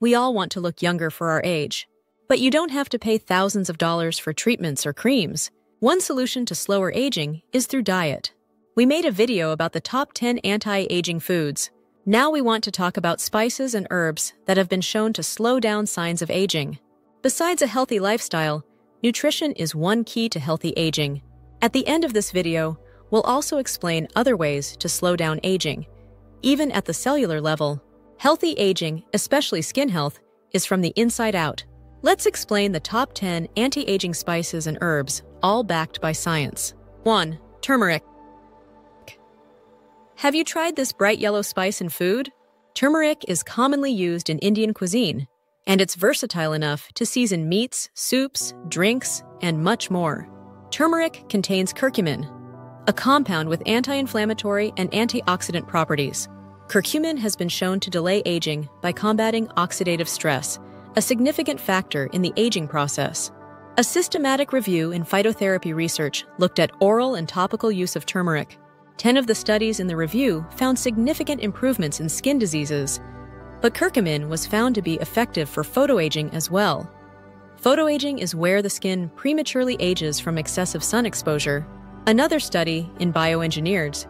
We all want to look younger for our age. But you don't have to pay thousands of dollars for treatments or creams. One solution to slower aging is through diet. We made a video about the top 10 anti aging foods. Now we want to talk about spices and herbs that have been shown to slow down signs of aging. Besides a healthy lifestyle, nutrition is one key to healthy aging. At the end of this video, we'll also explain other ways to slow down aging. Even at the cellular level, healthy aging, especially skin health, is from the inside out. Let's explain the top 10 anti aging spices and herbs, all backed by science. 1. Turmeric. Have you tried this bright yellow spice in food? Turmeric is commonly used in Indian cuisine, and it's versatile enough to season meats, soups, drinks, and much more. Turmeric contains curcumin, a compound with anti inflammatory and antioxidant properties. Curcumin has been shown to delay aging by combating oxidative stress, a significant factor in the aging process. A systematic review in phytotherapy research looked at oral and topical use of turmeric. Ten of the studies in the review found significant improvements in skin diseases, but curcumin was found to be effective for photoaging as well. Photoaging is where the skin prematurely ages from excessive sun exposure. Another study in bioengineered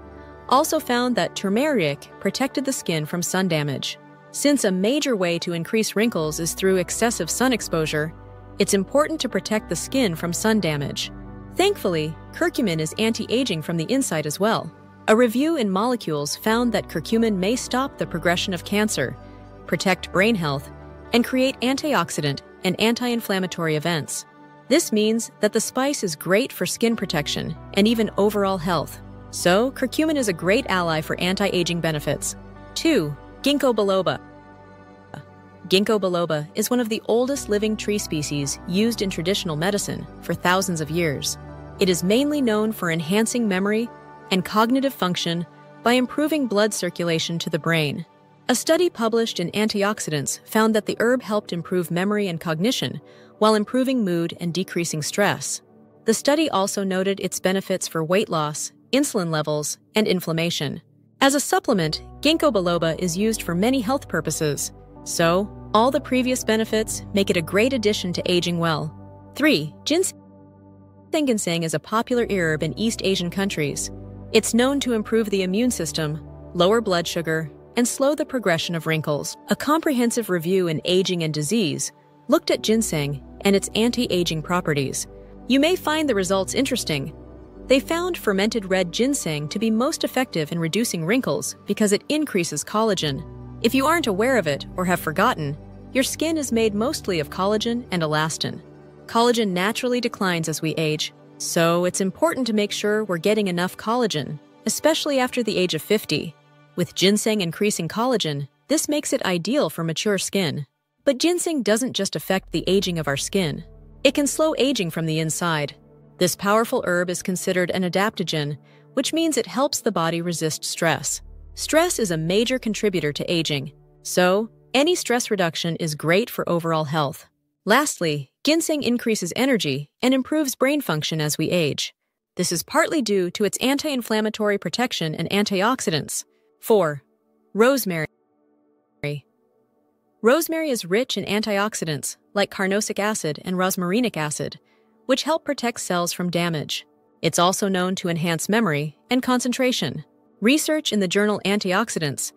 also found that turmeric protected the skin from sun damage. Since a major way to increase wrinkles is through excessive sun exposure, it's important to protect the skin from sun damage. Thankfully, curcumin is anti aging from the inside as well. A review in Molecules found that curcumin may stop the progression of cancer, protect brain health, and create antioxidant and anti inflammatory events. This means that the spice is great for skin protection and even overall health. So, curcumin is a great ally for anti aging benefits. 2. Ginkgo biloba. Ginkgo biloba is one of the oldest living tree species used in traditional medicine for thousands of years. It is mainly known for enhancing memory and cognitive function by improving blood circulation to the brain. A study published in Antioxidants found that the herb helped improve memory and cognition while improving mood and decreasing stress. The study also noted its benefits for weight loss, insulin levels, and inflammation. As a supplement, ginkgo biloba is used for many health purposes, so all the previous benefits make it a great addition to aging well. 3. Ginseng ginseng is a popular herb in East Asian countries. It's known to improve the immune system, lower blood sugar, and slow the progression of wrinkles. A comprehensive review in Aging and Disease looked at ginseng and its anti-aging properties. You may find the results interesting. They found fermented red ginseng to be most effective in reducing wrinkles because it increases collagen. If you aren't aware of it or have forgotten, your skin is made mostly of collagen and elastin. Collagen naturally declines as we age, so it's important to make sure we're getting enough collagen, especially after the age of 50. With ginseng increasing collagen, this makes it ideal for mature skin. But ginseng doesn't just affect the aging of our skin, it can slow aging from the inside. This powerful herb is considered an adaptogen, which means it helps the body resist stress. Stress is a major contributor to aging, so any stress reduction is great for overall health. Lastly, ginseng increases energy and improves brain function as we age. This is partly due to its anti inflammatory protection and antioxidants. 4. Rosemary. Rosemary is rich in antioxidants like carnosic acid and rosmarinic acid, which help protect cells from damage. It's also known to enhance memory and concentration. Research in the journal Antioxidants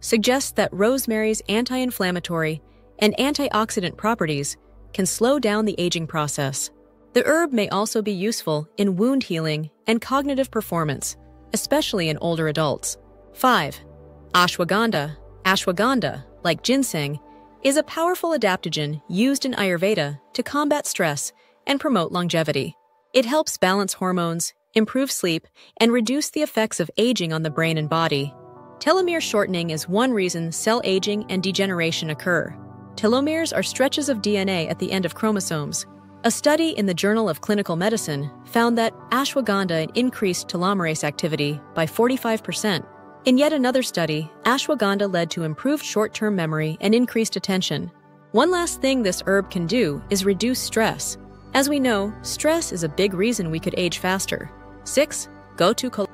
suggests that rosemary's anti inflammatory and antioxidant properties can slow down the aging process. The herb may also be useful in wound healing and cognitive performance, especially in older adults. 5. Ashwagandha. Ashwagandha, like ginseng, is a powerful adaptogen used in Ayurveda to combat stress and promote longevity. It helps balance hormones, improve sleep, and reduce the effects of aging on the brain and body. Telomere shortening is one reason cell aging and degeneration occur. Telomeres are stretches of DNA at the end of chromosomes. A study in the Journal of Clinical Medicine found that ashwagandha increased telomerase activity by 45%. In yet another study, ashwagandha led to improved short term memory and increased attention. One last thing this herb can do is reduce stress. As we know, stress is a big reason we could age faster. 6. Gotu kola.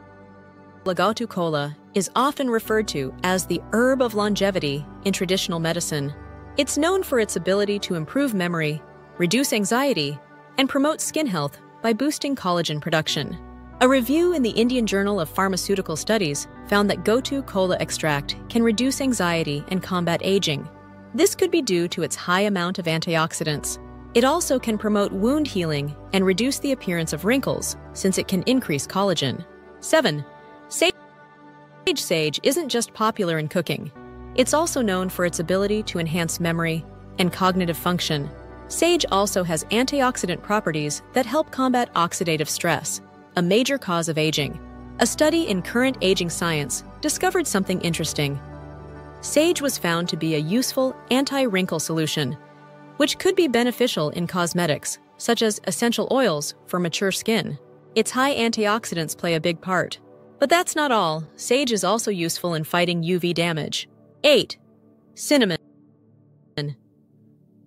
Gotu kola is often referred to as the herb of longevity in traditional medicine. It's known for its ability to improve memory, reduce anxiety, and promote skin health by boosting collagen production. A review in the Indian Journal of Pharmaceutical Studies found that Gotu kola extract can reduce anxiety and combat aging. This could be due to its high amount of antioxidants. It also can promote wound healing and reduce the appearance of wrinkles, since it can increase collagen. 7. Sage sage isn't just popular in cooking. It's also known for its ability to enhance memory and cognitive function. Sage also has antioxidant properties that help combat oxidative stress, a major cause of aging. A study in current aging science discovered something interesting. Sage was found to be a useful anti wrinkle solution, which could be beneficial in cosmetics, such as essential oils for mature skin. Its high antioxidants play a big part. But that's not all. Sage is also useful in fighting UV damage. 8. Cinnamon.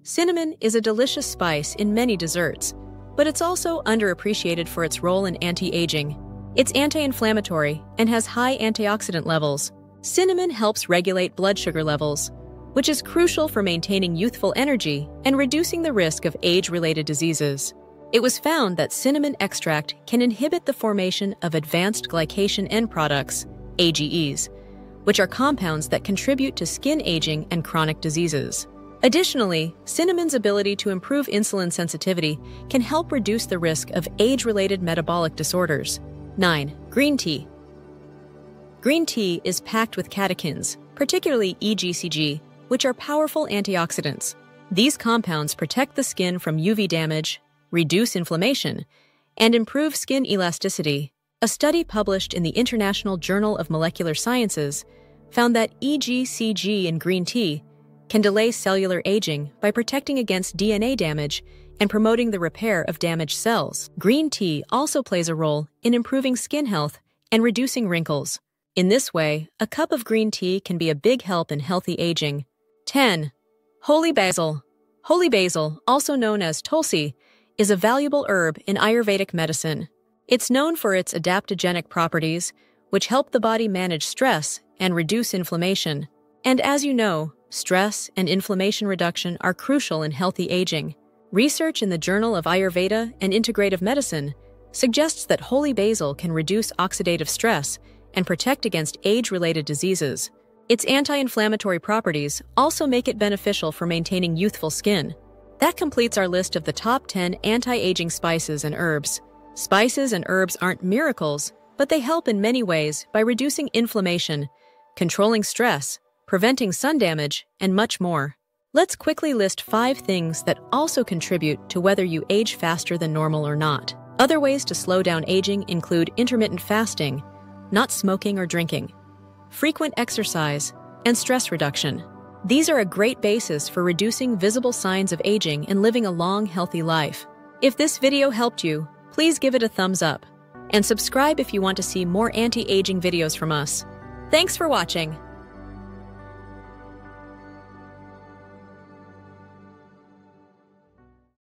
Cinnamon is a delicious spice in many desserts, but it's also underappreciated for its role in anti aging. It's anti inflammatory and has high antioxidant levels. Cinnamon helps regulate blood sugar levels, which is crucial for maintaining youthful energy and reducing the risk of age related diseases. It was found that cinnamon extract can inhibit the formation of advanced glycation end products, AGEs, which are compounds that contribute to skin aging and chronic diseases. Additionally, cinnamon's ability to improve insulin sensitivity can help reduce the risk of age related metabolic disorders. 9. Green tea. Green tea is packed with catechins, particularly EGCG, which are powerful antioxidants. These compounds protect the skin from UV damage, reduce inflammation, and improve skin elasticity. A study published in the International Journal of Molecular Sciences found that EGCG in green tea can delay cellular aging by protecting against DNA damage and promoting the repair of damaged cells. Green tea also plays a role in improving skin health and reducing wrinkles. In this way, a cup of green tea can be a big help in healthy aging. 10. Holy basil. Holy basil, also known as tulsi, is a valuable herb in Ayurvedic medicine. It's known for its adaptogenic properties, which help the body manage stress and reduce inflammation. And as you know, stress and inflammation reduction are crucial in healthy aging. Research in the Journal of Ayurveda and Integrative Medicine suggests that holy basil can reduce oxidative stress and protect against age related diseases. Its anti inflammatory properties also make it beneficial for maintaining youthful skin. That completes our list of the top 10 anti aging spices and herbs. Spices and herbs aren't miracles, but they help in many ways by reducing inflammation, controlling stress, preventing sun damage, and much more. Let's quickly list five things that also contribute to whether you age faster than normal or not. Other ways to slow down aging include intermittent fasting, not smoking or drinking, frequent exercise, and stress reduction. These are a great basis for reducing visible signs of aging and living a long, healthy life. If this video helped you, please give it a thumbs up and subscribe if you want to see more anti-aging videos from us. Thanks for watching.